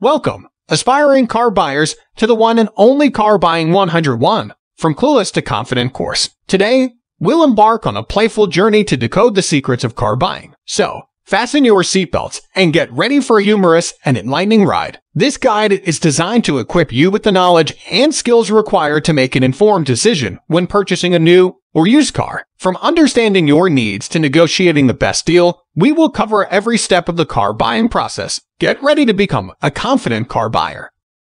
Welcome, aspiring car buyers, to the one and only Car Buying 101 from Clueless to Confident course. Today, we'll embark on a playful journey to decode the secrets of car buying. So, fasten your seatbelts and get ready for a humorous and enlightening ride. This guide is designed to equip you with the knowledge and skills required to make an informed decision when purchasing a new or used car. From understanding your needs to negotiating the best deal, we will cover every step of the car buying process. Get ready to become a confident car buyer.